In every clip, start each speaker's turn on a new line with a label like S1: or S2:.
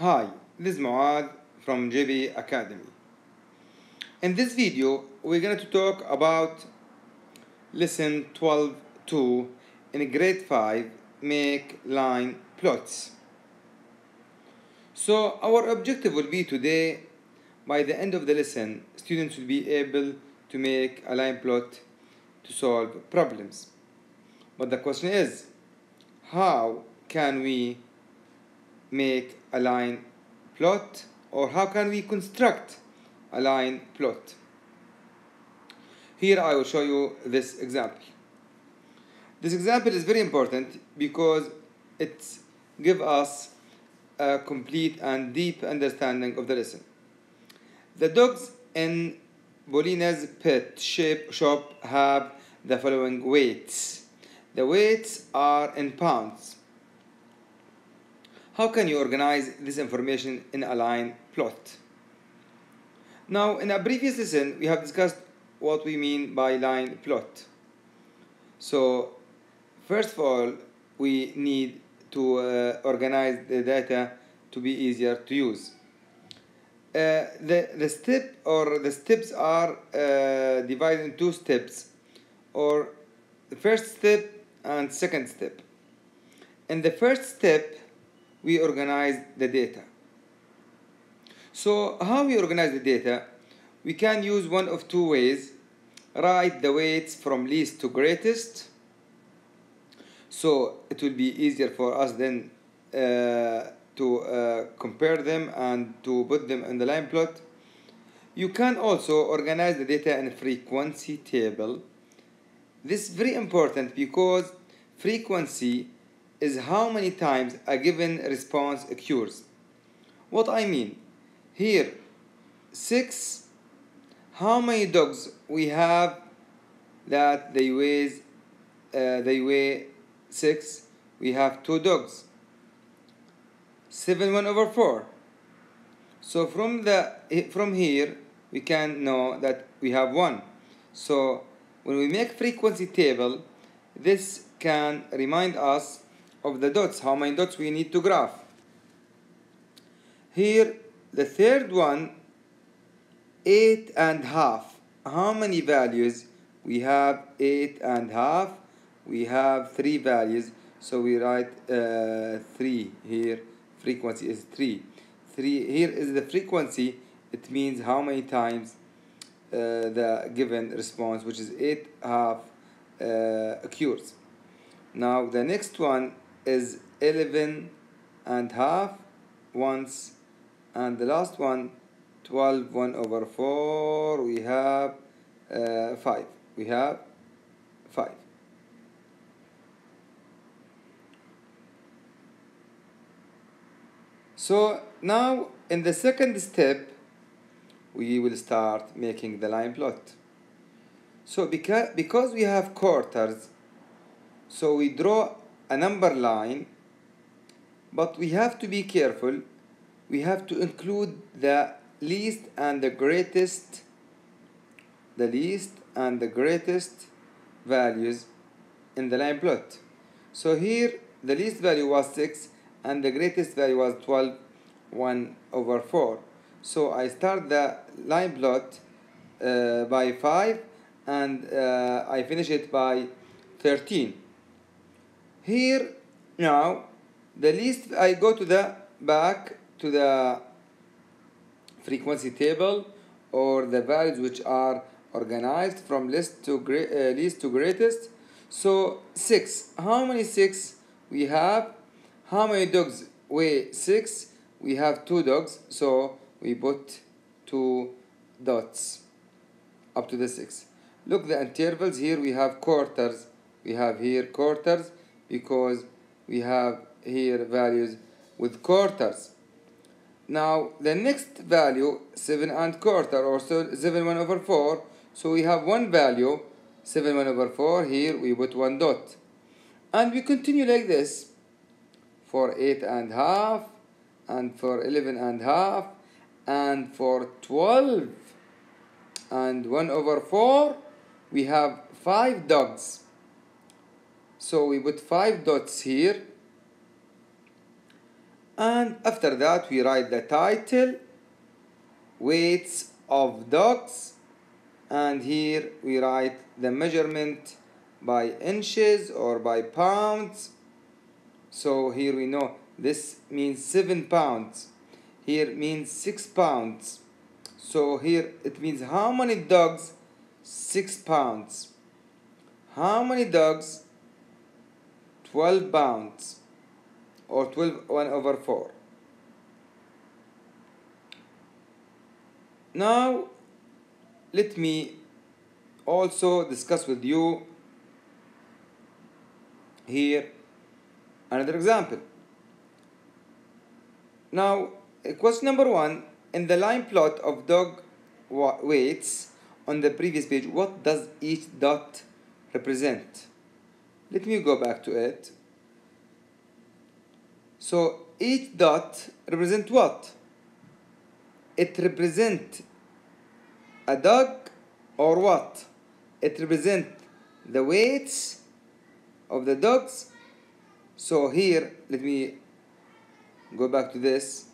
S1: Hi, this is Muad from JB Academy. In this video, we're going to talk about lesson 12.2 in grade 5, make line plots. So our objective will be today, by the end of the lesson, students will be able to make a line plot to solve problems. But the question is, how can we make a line plot or how can we construct a line plot? Here I will show you this example. This example is very important because it gives us a complete and deep understanding of the lesson. The dogs in Bolina's pet shop have the following weights. The weights are in pounds how can you organize this information in a line plot? Now, in a previous lesson, we have discussed what we mean by line plot. So, first of all, we need to uh, organize the data to be easier to use. Uh, the, the step or the steps are uh, divided in two steps or the first step and second step. In the first step, we organize the data. So how we organize the data? We can use one of two ways. Write the weights from least to greatest. So it will be easier for us then uh, to uh, compare them and to put them in the line plot. You can also organize the data in a frequency table. This is very important because frequency is how many times a given response occurs. What I mean, here, 6, how many dogs we have that they weigh, uh, they weigh 6, we have 2 dogs. 7 1 over 4. So from, the, from here, we can know that we have 1. So when we make frequency table, this can remind us of the dots, how many dots we need to graph. Here, the third one, eight and half. How many values? We have eight and half. We have three values. So we write uh, three here. Frequency is three. Three here is the frequency. It means how many times uh, the given response, which is eight half, uh, occurs. Now the next one is 11 and half once and the last one 12 1 over 4 we have uh, 5 we have 5 so now in the second step we will start making the line plot. So because because we have quarters so we draw a number line but we have to be careful. We have to include the least and the greatest the least and the greatest values in the line plot. So here the least value was 6 and the greatest value was 12 1 over 4 so I start the line plot uh, by 5 and uh, I finish it by 13 here now the least I go to the back to the frequency table or the values which are organized from least to great, uh, least to greatest. So 6 how many 6 we have? How many dogs weigh 6 we have two dogs so we put two dots up to the 6 look the intervals. Here we have quarters. We have here quarters because we have here values with quarters. Now the next value 7 and quarter or 7 1 over 4 so we have one value 7 1 over 4 here we put one dot. And we continue like this. For 8 and half and for 11 and half and for 12 and 1 over 4 we have 5 dogs so we put five dots here. And after that we write the title weights of dogs and here we write the measurement by inches or by pounds. So here we know this means 7 pounds. Here means 6 pounds. So here it means how many dogs? 6 pounds. How many dogs 12 pounds or 12 1 over 4 now let me also discuss with you here another example. Now question number one in the line plot of dog weights on the previous page what does each dot represent let me go back to it. So each dot represent what? It represent a dog or what? It represent the weights of the dogs. So here let me go back to this.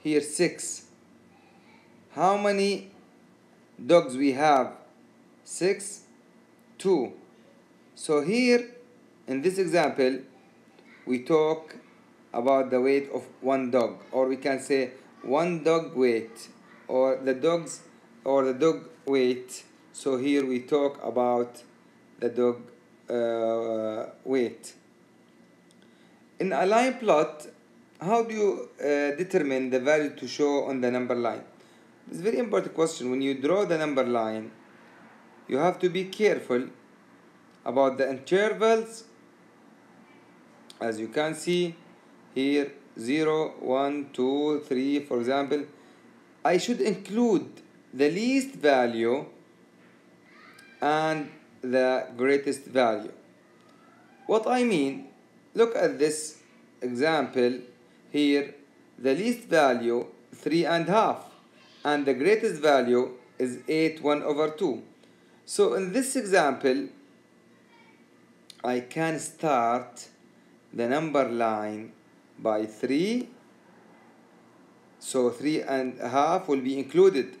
S1: Here six. How many dogs we have? Six. Two. So here in this example we talk about the weight of one dog or we can say one dog weight or the dogs or the dog weight. So here we talk about the dog uh, weight. In a line plot how do you uh, determine the value to show on the number line? It's a very important question. When you draw the number line you have to be careful about the intervals as you can see here 0 1 2 3 for example I should include the least value and the greatest value. What I mean look at this example here. The least value 3 and half and the greatest value is 8 1 over 2 so in this example I can start the number line by 3 so 3 and a half will be included.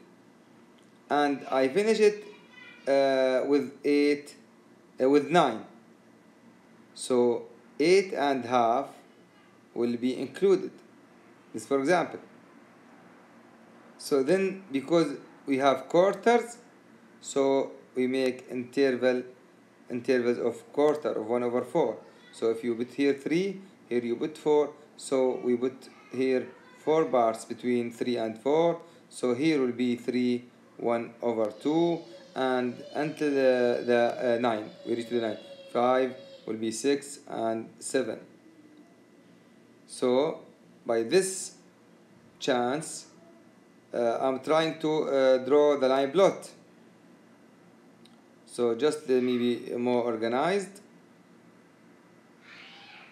S1: And I finish it uh, with 8 uh, with 9 so 8 and half will be included. This for example. So then because we have quarters so we make interval intervals of quarter of 1 over 4 so if you put here 3 here you put 4 so we put here 4 bars between 3 and 4 so here will be 3 1 over 2 and until the, the uh, 9 we reach the 9 5 will be 6 and 7 so by this chance uh, I'm trying to uh, draw the line plot. So just let me be more organized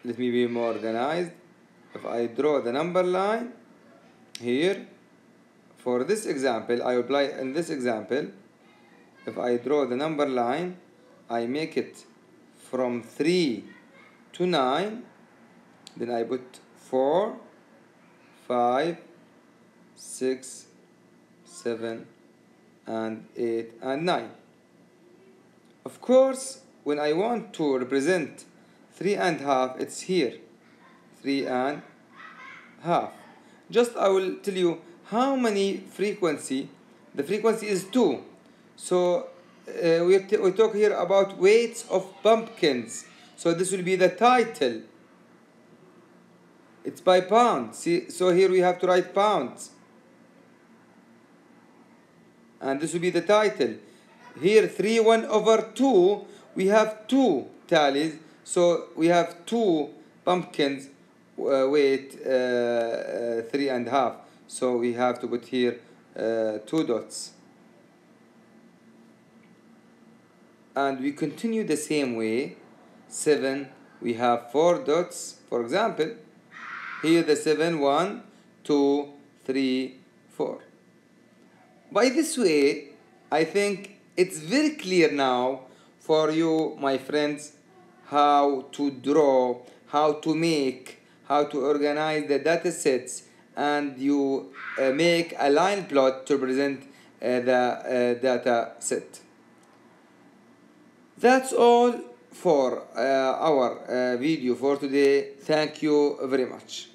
S1: let me be more organized. If I draw the number line here for this example I apply in this example. If I draw the number line I make it from 3 to 9 then I put 4 5 6 7 and 8 and 9 of course when I want to represent 3 and half it's here. 3 and half. Just I will tell you how many frequency. The frequency is 2 so uh, we, we talk here about weights of pumpkins. So this will be the title. It's by pound. See so here we have to write pounds. And this will be the title. Here 3 1 over 2 we have two tallies so we have two pumpkins uh, weight uh, uh, three and a half. So we have to put here uh, two dots. And we continue the same way. 7 we have four dots. For example here the 7 1 2 3 4 by this way I think it's very clear now for you my friends how to draw how to make how to organize the data sets and you uh, make a line plot to present uh, the uh, data set. That's all for uh, our uh, video for today. Thank you very much.